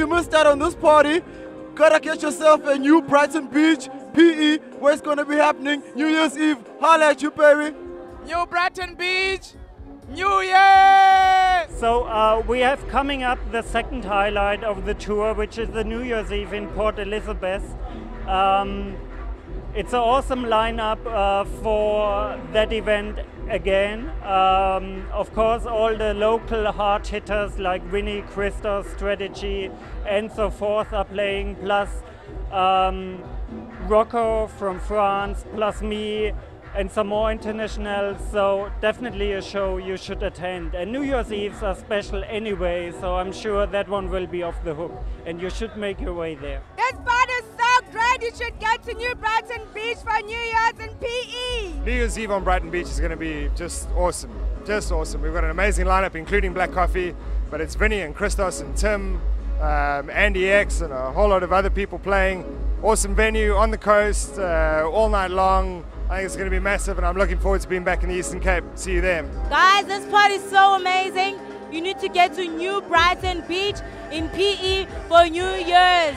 you missed out on this party, gotta get yourself a new Brighton Beach PE where it's gonna be happening New Year's Eve. Holla at you, baby. New Brighton Beach, New Year! So uh, we have coming up the second highlight of the tour, which is the New Year's Eve in Port Elizabeth. Um, it's an awesome lineup uh, for that event again. Um, of course, all the local hard hitters like Winnie, Christos, Strategy, and so forth are playing, plus um, Rocco from France, plus me, and some more internationals. So definitely a show you should attend. And New Year's Eves are special anyway, so I'm sure that one will be off the hook, and you should make your way there. Is so great. You should get to New Brighton Beach for New Year's in PE. New Year's Eve on Brighton Beach is going to be just awesome. Just awesome. We've got an amazing lineup, including Black Coffee, but it's Vinny and Christos and Tim, um, Andy X, and a whole lot of other people playing. Awesome venue on the coast, uh, all night long. I think it's going to be massive, and I'm looking forward to being back in the Eastern Cape. See you there. Guys, this party is so amazing. You need to get to New Brighton Beach in PE for New Year's.